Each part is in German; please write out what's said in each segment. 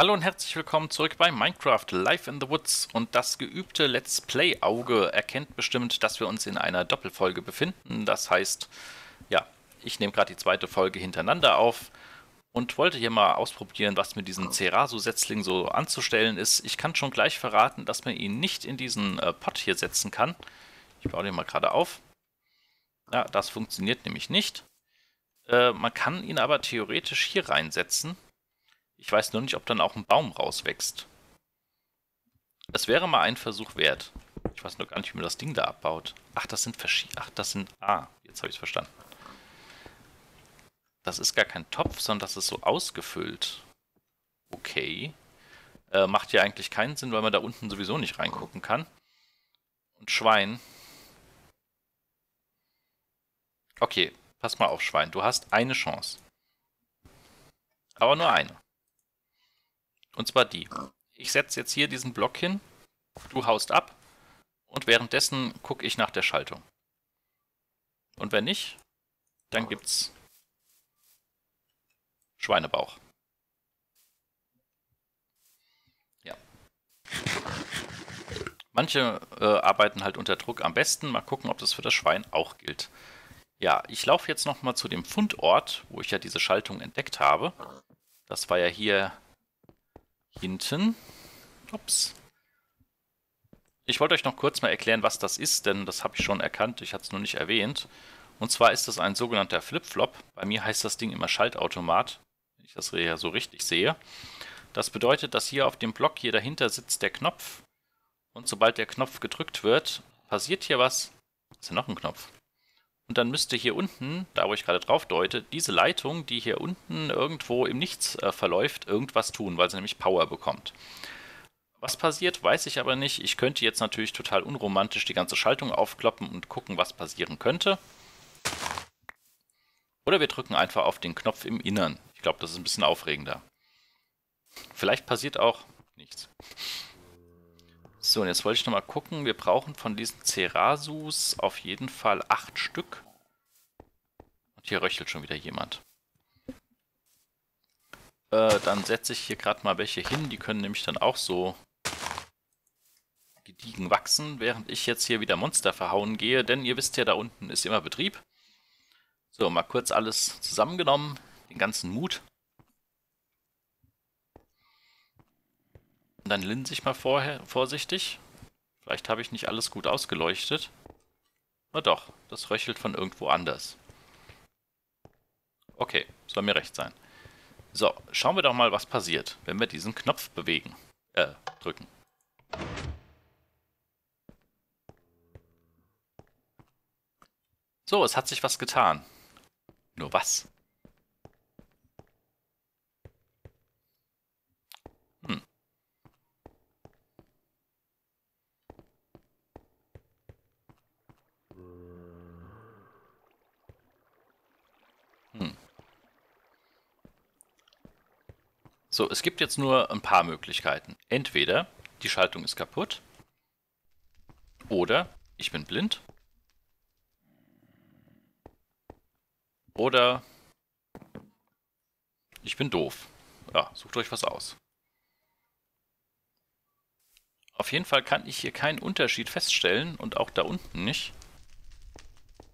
Hallo und herzlich willkommen zurück bei Minecraft Live in the Woods und das geübte Let's Play Auge erkennt bestimmt, dass wir uns in einer Doppelfolge befinden. Das heißt, ja, ich nehme gerade die zweite Folge hintereinander auf und wollte hier mal ausprobieren, was mit diesem Cerasu-Setzling so anzustellen ist. Ich kann schon gleich verraten, dass man ihn nicht in diesen äh, Pot hier setzen kann. Ich baue den mal gerade auf. Ja, das funktioniert nämlich nicht. Äh, man kann ihn aber theoretisch hier reinsetzen. Ich weiß nur nicht, ob dann auch ein Baum rauswächst. Es wäre mal ein Versuch wert. Ich weiß nur gar nicht, wie man das Ding da abbaut. Ach, das sind verschiedene. Ach, das sind. Ah, jetzt habe ich es verstanden. Das ist gar kein Topf, sondern das ist so ausgefüllt. Okay. Äh, macht ja eigentlich keinen Sinn, weil man da unten sowieso nicht reingucken kann. Und Schwein. Okay, pass mal auf, Schwein. Du hast eine Chance. Aber nur eine. Und zwar die. Ich setze jetzt hier diesen Block hin, du haust ab und währenddessen gucke ich nach der Schaltung. Und wenn nicht, dann gibt's Schweinebauch. Ja. Manche äh, arbeiten halt unter Druck am besten. Mal gucken, ob das für das Schwein auch gilt. Ja, ich laufe jetzt nochmal zu dem Fundort, wo ich ja diese Schaltung entdeckt habe. Das war ja hier hinten. Ups. Ich wollte euch noch kurz mal erklären, was das ist, denn das habe ich schon erkannt, ich hatte es nur nicht erwähnt. Und zwar ist das ein sogenannter Flip-Flop. Bei mir heißt das Ding immer Schaltautomat, wenn ich das ja so richtig sehe. Das bedeutet, dass hier auf dem Block hier dahinter sitzt der Knopf. Und sobald der Knopf gedrückt wird, passiert hier was. Ist ja noch ein Knopf. Und dann müsste hier unten, da wo ich gerade drauf deute, diese Leitung, die hier unten irgendwo im Nichts äh, verläuft, irgendwas tun, weil sie nämlich Power bekommt. Was passiert, weiß ich aber nicht. Ich könnte jetzt natürlich total unromantisch die ganze Schaltung aufkloppen und gucken, was passieren könnte. Oder wir drücken einfach auf den Knopf im Innern. Ich glaube, das ist ein bisschen aufregender. Vielleicht passiert auch nichts. So, und jetzt wollte ich nochmal gucken. Wir brauchen von diesen Cerasus auf jeden Fall acht Stück. Und hier röchelt schon wieder jemand. Äh, dann setze ich hier gerade mal welche hin. Die können nämlich dann auch so gediegen wachsen, während ich jetzt hier wieder Monster verhauen gehe. Denn ihr wisst ja, da unten ist immer Betrieb. So, mal kurz alles zusammengenommen. Den ganzen Mut. Dann linse ich mal vorher vorsichtig. Vielleicht habe ich nicht alles gut ausgeleuchtet. Na doch, das röchelt von irgendwo anders. Okay, soll mir recht sein. So, schauen wir doch mal, was passiert, wenn wir diesen Knopf bewegen. Äh, drücken. So, es hat sich was getan. Nur was? So, es gibt jetzt nur ein paar Möglichkeiten. Entweder die Schaltung ist kaputt oder ich bin blind oder ich bin doof. Ja, sucht euch was aus. Auf jeden Fall kann ich hier keinen Unterschied feststellen und auch da unten nicht.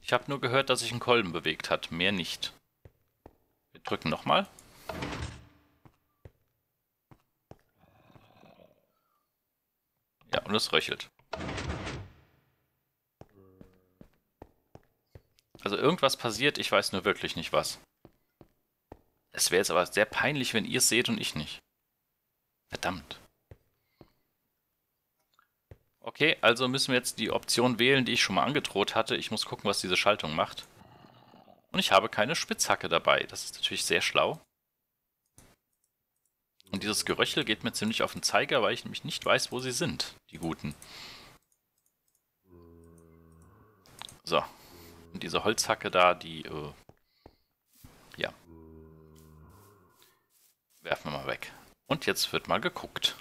Ich habe nur gehört, dass sich ein Kolben bewegt hat, mehr nicht. Wir drücken nochmal. Und es röchelt. Also irgendwas passiert, ich weiß nur wirklich nicht was. Es wäre jetzt aber sehr peinlich, wenn ihr es seht und ich nicht. Verdammt. Okay, also müssen wir jetzt die Option wählen, die ich schon mal angedroht hatte. Ich muss gucken, was diese Schaltung macht. Und ich habe keine Spitzhacke dabei. Das ist natürlich sehr schlau. Und dieses Geröchel geht mir ziemlich auf den Zeiger, weil ich nämlich nicht weiß, wo sie sind, die Guten. So. Und diese Holzhacke da, die, äh, ja. Werfen wir mal weg. Und jetzt wird mal geguckt.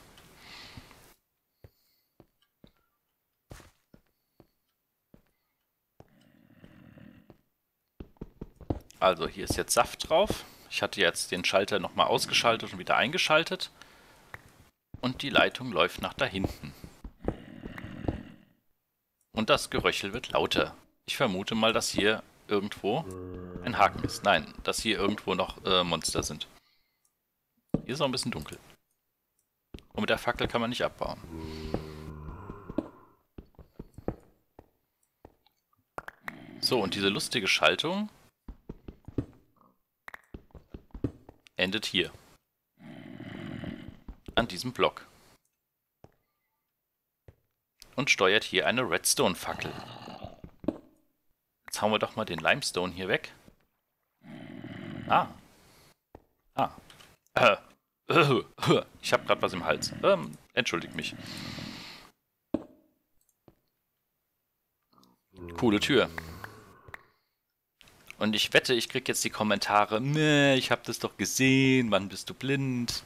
Also hier ist jetzt Saft drauf. Ich hatte jetzt den Schalter nochmal ausgeschaltet und wieder eingeschaltet. Und die Leitung läuft nach da hinten. Und das Geröchel wird lauter. Ich vermute mal, dass hier irgendwo ein Haken ist. Nein, dass hier irgendwo noch äh, Monster sind. Hier ist auch ein bisschen dunkel. Und mit der Fackel kann man nicht abbauen. So, und diese lustige Schaltung endet hier. An diesem Block. Und steuert hier eine Redstone-Fackel. Jetzt hauen wir doch mal den Limestone hier weg. Ah. Ah. Ich habe gerade was im Hals. Ähm, entschuldigt mich. Coole Tür. Und ich wette, ich krieg jetzt die Kommentare, nee, ich habe das doch gesehen, wann bist du blind?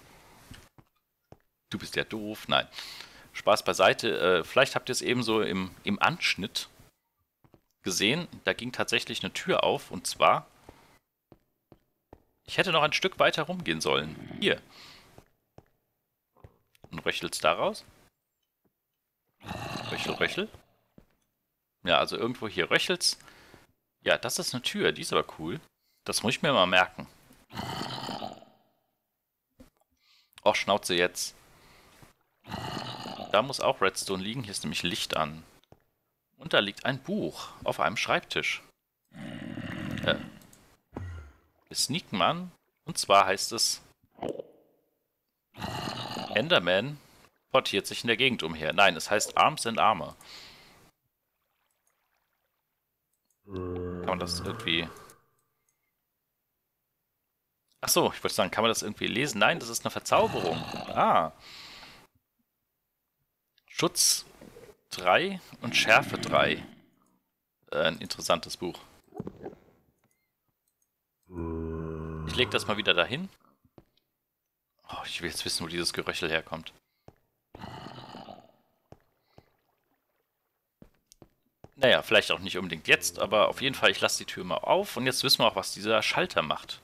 Du bist ja doof. Nein. Spaß beiseite. Äh, vielleicht habt ihr es eben so im, im Anschnitt gesehen. Da ging tatsächlich eine Tür auf und zwar ich hätte noch ein Stück weiter rumgehen sollen. Hier. Und röchelt's daraus? Röchel, röchel. Ja, also irgendwo hier röchelt's. Ja, das ist eine Tür, die ist aber cool. Das muss ich mir mal merken. Och, Schnauze jetzt. Da muss auch Redstone liegen. Hier ist nämlich Licht an. Und da liegt ein Buch auf einem Schreibtisch. Äh. Wir sneaken mal Und zwar heißt es... Enderman portiert sich in der Gegend umher. Nein, es heißt Arms and Armor. Kann man das irgendwie... Achso, ich wollte sagen, kann man das irgendwie lesen? Nein, das ist eine Verzauberung. Ah. Schutz 3 und Schärfe 3. Äh, ein interessantes Buch. Ich lege das mal wieder dahin. Oh, ich will jetzt wissen, wo dieses Geröchel herkommt. Naja, vielleicht auch nicht unbedingt jetzt, aber auf jeden Fall, ich lasse die Tür mal auf und jetzt wissen wir auch, was dieser Schalter macht.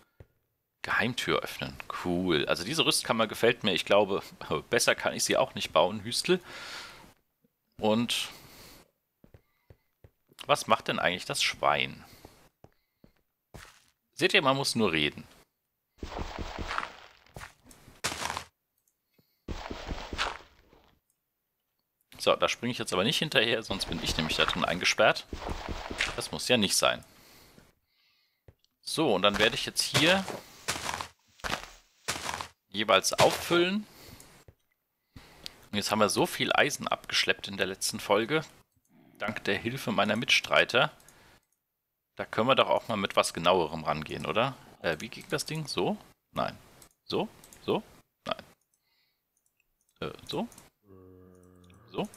Geheimtür öffnen. Cool. Also diese Rüstkammer gefällt mir. Ich glaube, besser kann ich sie auch nicht bauen, Hüstel. Und was macht denn eigentlich das Schwein? Seht ihr, man muss nur reden. So, da springe ich jetzt aber nicht hinterher, sonst bin ich nämlich da drin eingesperrt. Das muss ja nicht sein. So, und dann werde ich jetzt hier jeweils auffüllen. Und jetzt haben wir so viel Eisen abgeschleppt in der letzten Folge. Dank der Hilfe meiner Mitstreiter. Da können wir doch auch mal mit was genauerem rangehen, oder? Äh, wie ging das Ding? So? Nein. So? So? Nein. Äh, so? So?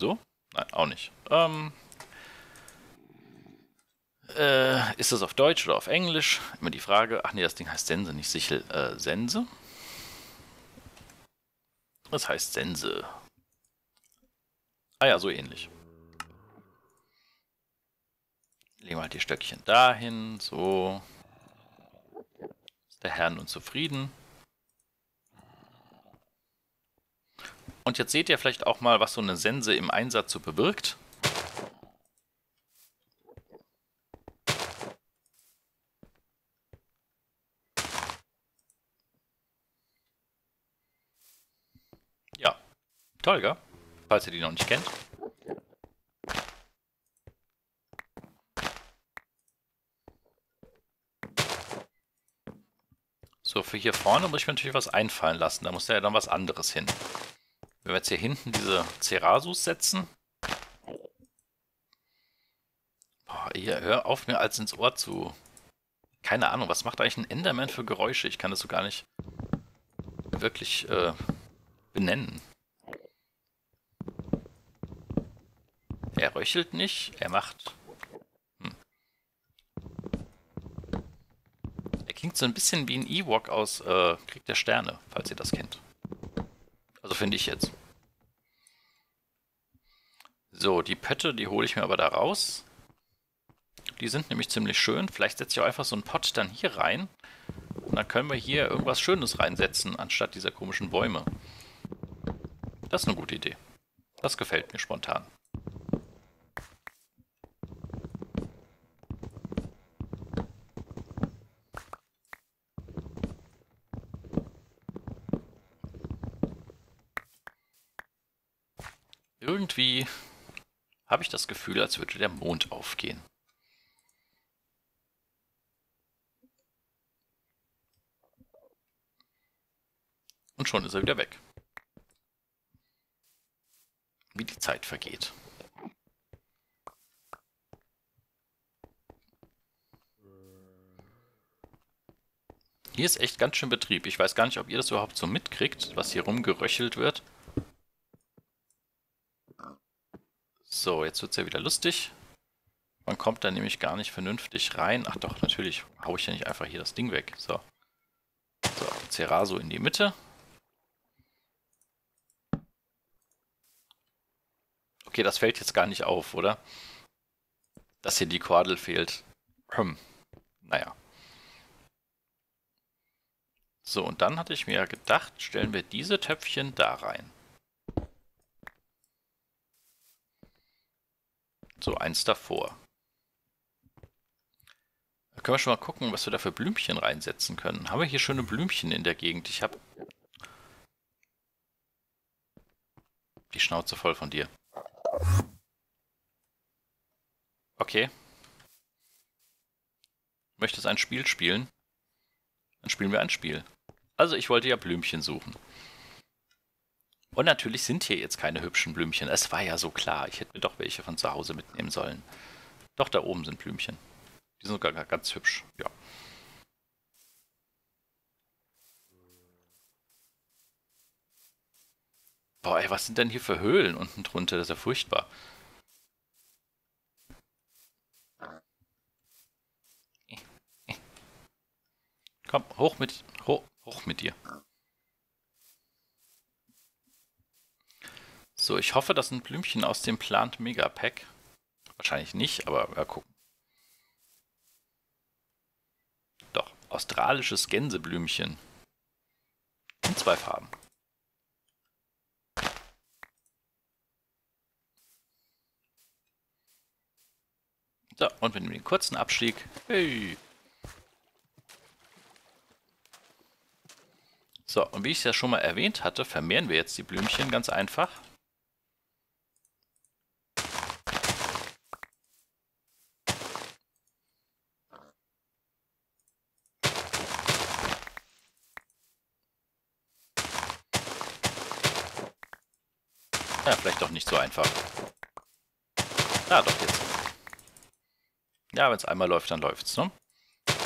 So? Nein, auch nicht. Ähm. Äh, ist das auf Deutsch oder auf Englisch? Immer die Frage. Ach nee, das Ding heißt Sense, nicht Sichel. Äh, Sense? Das heißt Sense. Ah ja, so ähnlich. Legen wir halt die Stöckchen dahin. So. Ist der Herr nun zufrieden. Und jetzt seht ihr vielleicht auch mal, was so eine Sense im Einsatz so bewirkt. Tolga, falls ihr die noch nicht kennt. So, für hier vorne muss ich mir natürlich was einfallen lassen. Da muss ja dann was anderes hin. Wenn wir jetzt hier hinten diese Cerasus setzen. Boah, hier, hör auf mir als ins Ohr zu. Keine Ahnung, was macht eigentlich ein Enderman für Geräusche? Ich kann das so gar nicht wirklich äh, benennen. Er röchelt nicht, er macht... Hm. Er klingt so ein bisschen wie ein Ewok aus äh, Krieg der Sterne, falls ihr das kennt. Also finde ich jetzt. So, die Pötte, die hole ich mir aber da raus. Die sind nämlich ziemlich schön. Vielleicht setze ich auch einfach so einen Pott dann hier rein. Und dann können wir hier irgendwas Schönes reinsetzen, anstatt dieser komischen Bäume. Das ist eine gute Idee. Das gefällt mir spontan. Irgendwie habe ich das Gefühl, als würde der Mond aufgehen. Und schon ist er wieder weg. Wie die Zeit vergeht. Hier ist echt ganz schön Betrieb. Ich weiß gar nicht, ob ihr das überhaupt so mitkriegt, was hier rumgeröchelt wird. So, jetzt wird es ja wieder lustig. Man kommt da nämlich gar nicht vernünftig rein. Ach doch, natürlich haue ich ja nicht einfach hier das Ding weg. So. So, Ceraso in die Mitte. Okay, das fällt jetzt gar nicht auf, oder? Dass hier die Quadel fehlt. Hm. Naja. So, und dann hatte ich mir gedacht, stellen wir diese Töpfchen da rein. So, eins davor. Da können wir schon mal gucken, was wir da für Blümchen reinsetzen können. Haben wir hier schöne Blümchen in der Gegend? Ich habe die Schnauze voll von dir. Okay. Möchtest ein Spiel spielen? Dann spielen wir ein Spiel. Also ich wollte ja Blümchen suchen. Und natürlich sind hier jetzt keine hübschen Blümchen. Es war ja so klar. Ich hätte mir doch welche von zu Hause mitnehmen sollen. Doch, da oben sind Blümchen. Die sind sogar ganz hübsch. Ja. Boah, ey, was sind denn hier für Höhlen unten drunter? Das ist ja furchtbar. Komm, hoch mit, hoch, hoch mit dir. So, ich hoffe, das sind Blümchen aus dem Plant Mega Pack. Wahrscheinlich nicht, aber ja, gucken. Doch, australisches Gänseblümchen. In zwei Farben. So, und wir nehmen den kurzen Abstieg. Hey. So, und wie ich es ja schon mal erwähnt hatte, vermehren wir jetzt die Blümchen ganz einfach. Ja, vielleicht doch nicht so einfach. Ah, doch jetzt. Ja, wenn es einmal läuft, dann läuft's, ne?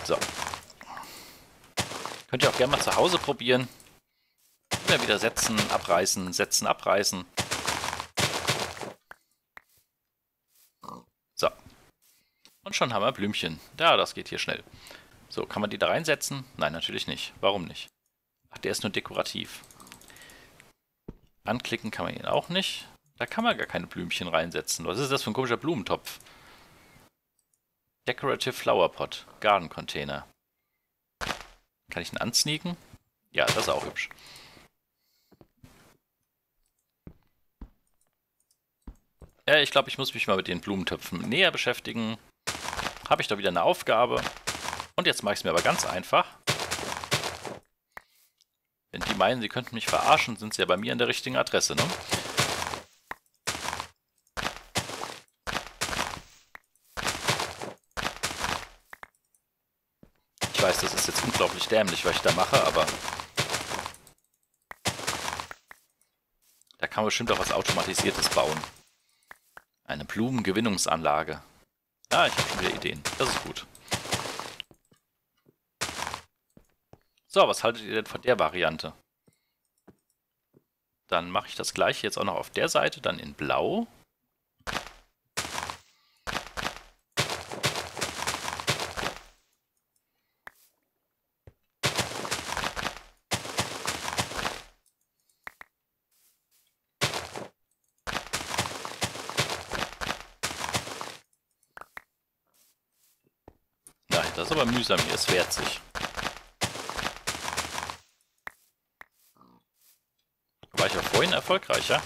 So. Könnt ihr auch gerne mal zu Hause probieren. Immer wieder setzen, abreißen, setzen, abreißen. So. Und schon haben wir Blümchen. Ja, das geht hier schnell. So, kann man die da reinsetzen? Nein, natürlich nicht. Warum nicht? Ach, der ist nur dekorativ. Anklicken kann man ihn auch nicht. Da kann man gar keine Blümchen reinsetzen. Was ist das für ein komischer Blumentopf? Decorative Flower Pot. Garden Container. Kann ich ihn ansneaken? Ja, das ist auch hübsch. Ja, ich glaube, ich muss mich mal mit den Blumentöpfen näher beschäftigen. Habe ich da wieder eine Aufgabe. Und jetzt mache ich es mir aber ganz einfach. Die meinen, sie könnten mich verarschen, sind sie ja bei mir an der richtigen Adresse, ne? Ich weiß, das ist jetzt unglaublich dämlich, was ich da mache, aber... Da kann man bestimmt auch was Automatisiertes bauen. Eine Blumengewinnungsanlage. Ah, ich habe schon wieder Ideen. Das ist gut. So, was haltet ihr denn von der Variante? Dann mache ich das gleiche jetzt auch noch auf der Seite, dann in blau. Nein, das ist aber mühsam hier, es wehrt sich. War ich ja vorhin erfolgreicher?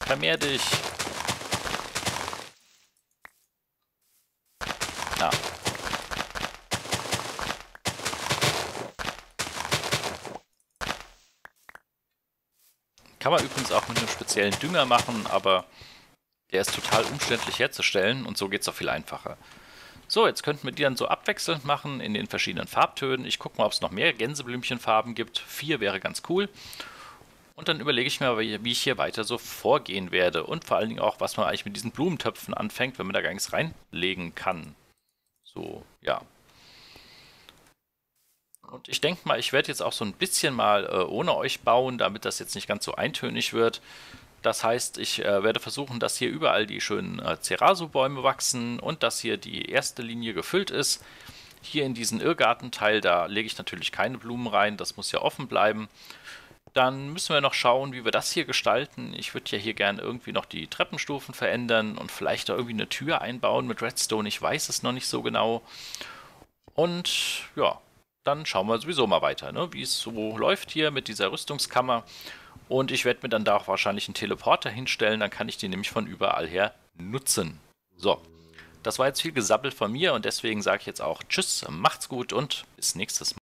Vermehr dich! Ah. Kann man übrigens auch mit einem speziellen Dünger machen, aber der ist total umständlich herzustellen und so geht es auch viel einfacher. So, jetzt könnten wir die dann so abwechselnd machen in den verschiedenen Farbtönen. Ich gucke mal, ob es noch mehr Gänseblümchenfarben gibt. Vier wäre ganz cool. Und dann überlege ich mir, wie ich hier weiter so vorgehen werde. Und vor allen Dingen auch, was man eigentlich mit diesen Blumentöpfen anfängt, wenn man da gar nichts reinlegen kann. So, ja. Und ich denke mal, ich werde jetzt auch so ein bisschen mal äh, ohne euch bauen, damit das jetzt nicht ganz so eintönig wird. Das heißt, ich äh, werde versuchen, dass hier überall die schönen äh, Ceraso-Bäume wachsen und dass hier die erste Linie gefüllt ist. Hier in diesen Irrgartenteil, da lege ich natürlich keine Blumen rein, das muss ja offen bleiben. Dann müssen wir noch schauen, wie wir das hier gestalten. Ich würde ja hier gerne irgendwie noch die Treppenstufen verändern und vielleicht da irgendwie eine Tür einbauen mit Redstone. Ich weiß es noch nicht so genau. Und ja, dann schauen wir sowieso mal weiter, ne? wie es so läuft hier mit dieser Rüstungskammer. Und ich werde mir dann da auch wahrscheinlich einen Teleporter hinstellen, dann kann ich die nämlich von überall her nutzen. So, das war jetzt viel gesabbelt von mir und deswegen sage ich jetzt auch Tschüss, macht's gut und bis nächstes Mal.